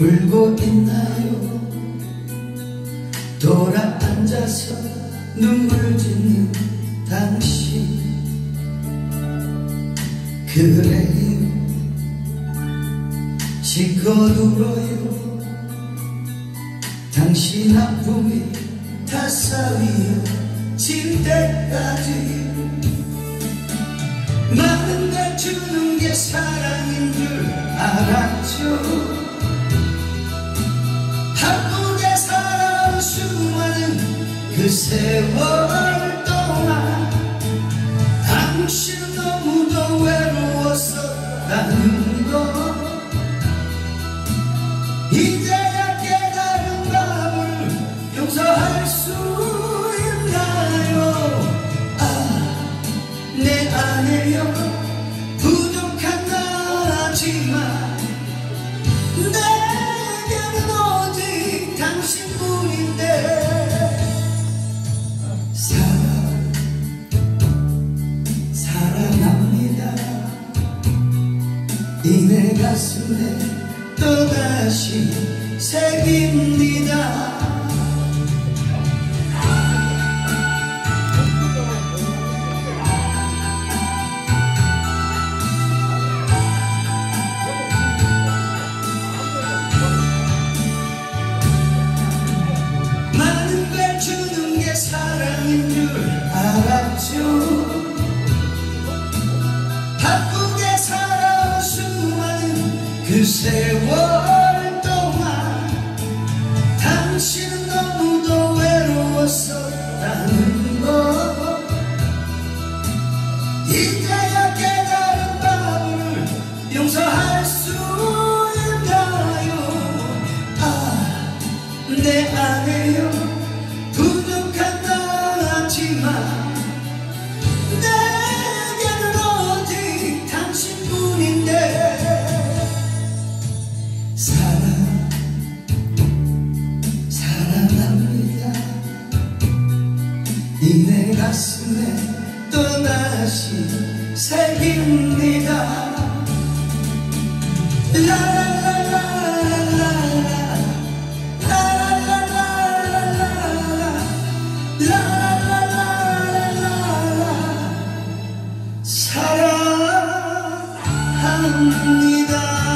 울고 있나요? 돌아 앉아서 눈물 짓는 당신. 그래요 실컷 울어요. 당신 아픔이 다 쌓여질 때까지 그 세월 동안 당신은 너무도 외로웠었다는 거. 이제야 깨달은 마음을 용서할 수 있나요? 아, 내 아내여 부족한 나지만 내게는 오직 당신뿐 이내 가슴에 또다시 새깁니다 그 세월 동안 당신은 너무도 외로웠었다는 거 이제야 깨달은 바보를 용서할 수 있나요? 아, 내 아내 내 가슴에 또 다시 새깁니다 사랑합니다